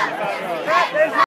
Yeah.